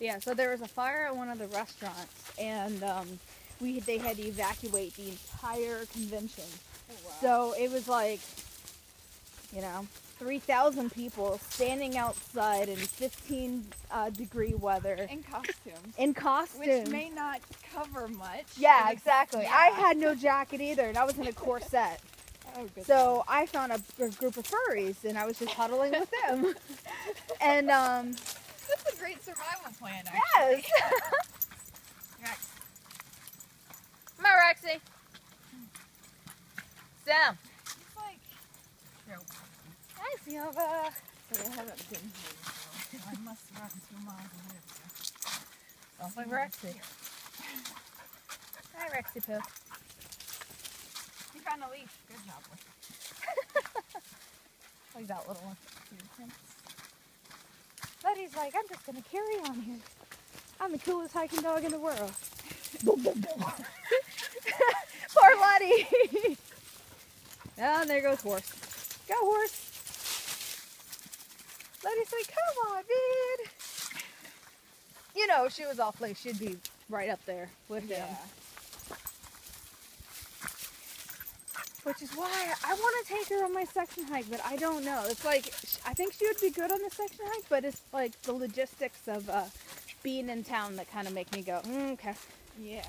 Yeah, so there was a fire at one of the restaurants, and um, we they had to evacuate the entire convention. So it was like, you know, 3,000 people standing outside in 15 uh, degree weather In costumes. in costumes. Which may not cover much. yeah, exactly. I had no jacket either, and I was in a corset. Oh. So I found a, a group of furries, and I was just huddling with them. and um, great survival plan, actually. yes. Rex. Come on, Rexy. Sam. It's like. Trail Hi, Silva. So I haven't been here before. I must run two miles ahead of you. Sounds Rexy. Hi, Rexy Poo. You found a leash. Good job with Like that little one. Letty's like, I'm just gonna carry on here. I'm the coolest hiking dog in the world. Poor Letty. oh, there goes horse. Go horse. Letty's like, come on, dude. You know, she was leash, she'd be right up there with him. Which is why I want to take her on my section hike, but I don't know. It's like I think she would be good on the section hike, but it's like the logistics of uh, being in town that kind of make me go, mm, okay. Yeah.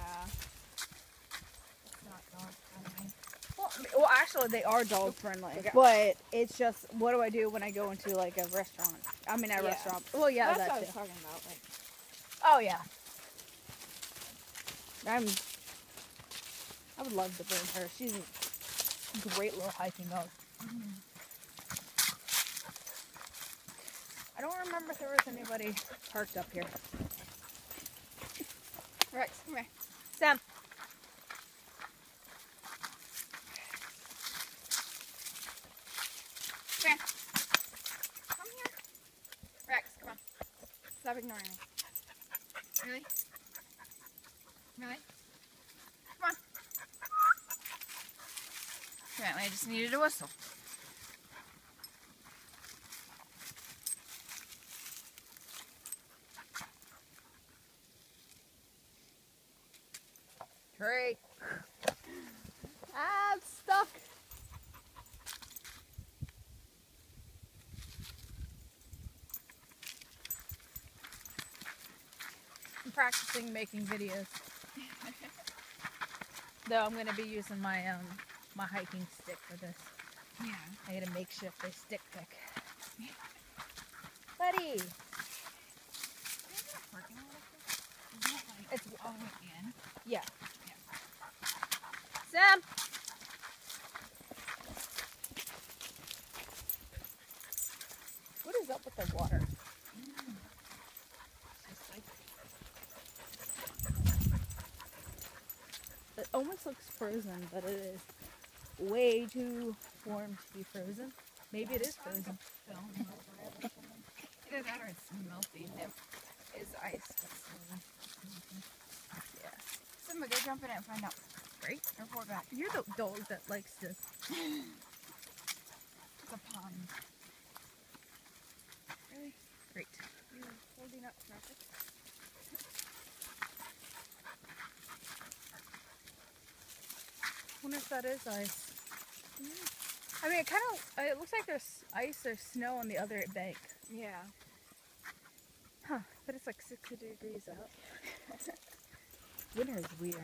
It's not dog friendly. Well, well, actually, they are dog friendly, Okay. but it's just what do I do when I go into like a restaurant? I mean, a Yeah. restaurant. Well, yeah, That's that what I too. was talking about. Like, Oh yeah. I'm. I would love to bring her. She's a great little hiking dog. I don't remember if there was anybody parked up here. Rex, come here. Sam. Come here. Come here. Rex, come on. Stop ignoring me. Really? Really? Come on. Apparently I just needed a whistle. Tree. Ah, I'm stuck. I'm practicing making videos. Though I'm gonna be using my um my hiking stick for this. Yeah. I got a makeshift a stick pick. Buddy, Parking lot up there? Isn't it like it's all the way in? yeah. Sam. What is up with the water? Like It almost looks frozen, but it is way too warm to be frozen. Maybe it is frozen. film over it or something. Either that or it's melting. It is ice. Yeah. Simba, go jump in it and find out. Right? Report back. You're the dog that likes to. It's a pond. Really? Great. You're holding up traffic. wonder if that is ice. I mean, it kind of. Uh, it looks like there's ice or snow on the other bank. Yeah. Huh. But it's like 60 degrees out. Winter is weird.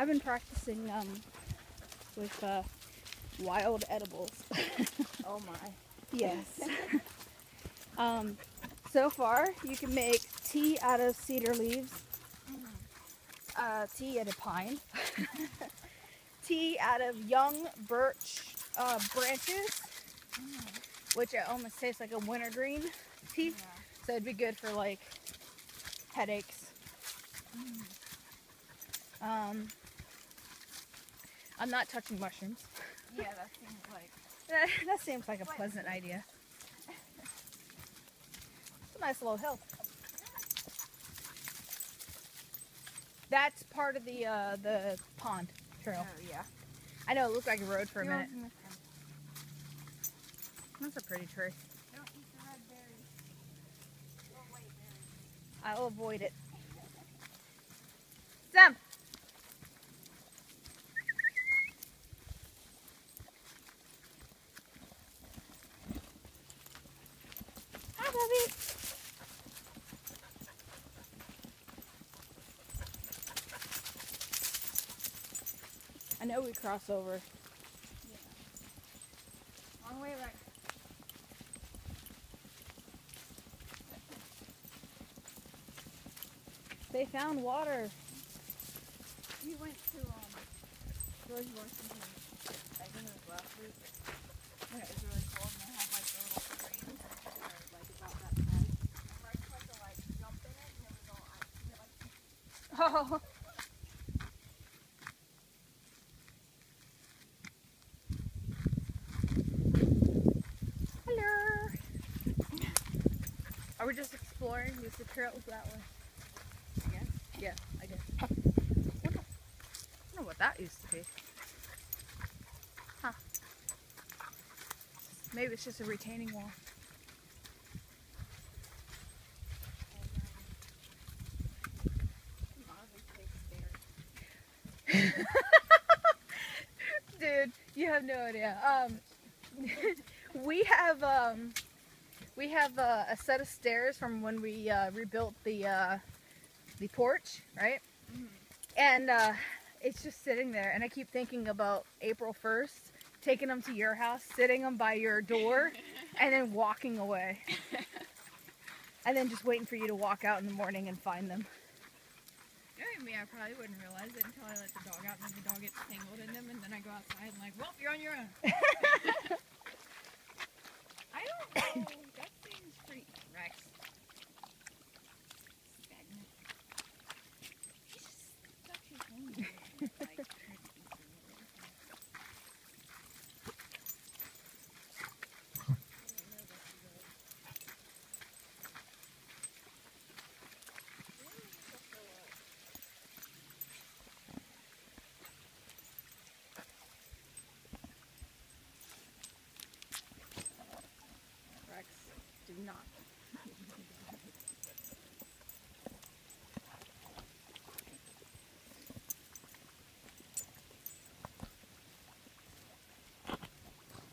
I've been practicing um, with uh, wild edibles. Oh my. yes. um, so far, you can make tea out of cedar leaves, uh, tea out of pine, tea out of young birch uh, branches, which it almost tastes like a wintergreen tea. So it'd be good for like headaches. Um, I'm not touching mushrooms. Yeah, that seems like. That, that seems like a pleasant idea. It's a nice little hill. That's part of the uh, the pond trail. Oh yeah. I know it looked like a road for a You're minute. That's a pretty tree. Don't eat the red berries. Wait, berries. I'll avoid it. Sam. I know we cross over. Long way back. They found water. We went to um George Washington. I think it was last week. When it was really cold and they had the little stream or like about that size. And Rex went to like jump in it and it was all ice. And it Hello. Are we just exploring? Is the trail that way? I guess. Yeah, I guess. I don't know what that used to be. Huh. Maybe it's just a retaining wall. Honestly, fake stairs. Dude, you have no idea. Um, we have um, we have uh, a set of stairs from when we uh, rebuilt the uh, the porch, right? Mhm. And uh, it's just sitting there, and I keep thinking about April first, taking them to your house, sitting them by your door, and then walking away, and then just waiting for you to walk out in the morning and find them. Knowing me, I probably wouldn't realize it until I let the dog out and then the dog gets tangled in them and then I go outside and like, well, you're on your own. I don't know. That seems pretty Rex. Stagnant. He's just such a homie. Like, trying to eat some of everything. I don't know that he does. Why is it so low? Rex, do not.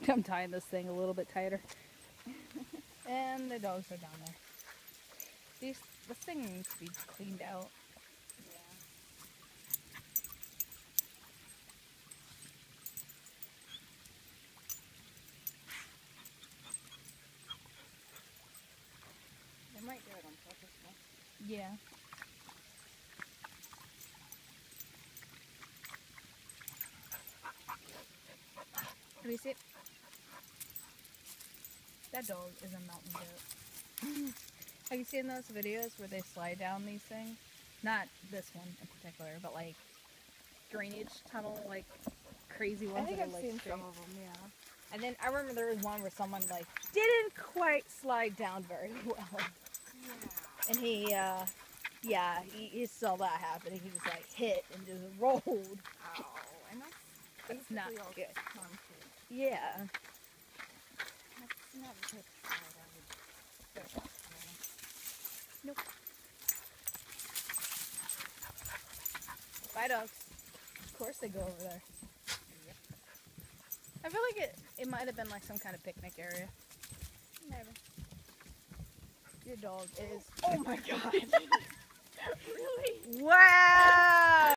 I'm tying this thing a little bit tighter. and the dogs are down there. These, this thing needs to be cleaned out. Yeah. They might do it on purpose though. Yeah. Have you seen? That dog is a mountain goat. Have you seen those videos where they slide down these things? Not this one in particular, but like drainage tunnel, like crazy ones. I think that are, like, straight. of them, yeah. And then I remember there was one where someone like didn't quite slide down very well. Yeah. And he, uh, yeah, he, he saw that happening. He just like hit and just rolled. Ow. And that's That's not good. Yeah. That's not a good slide I would go that way. Bye, dogs. Of course they go over there. Yep. I feel like it, it might have been like some kind of picnic area. Never. Your dog is. Oh my god. really? wow!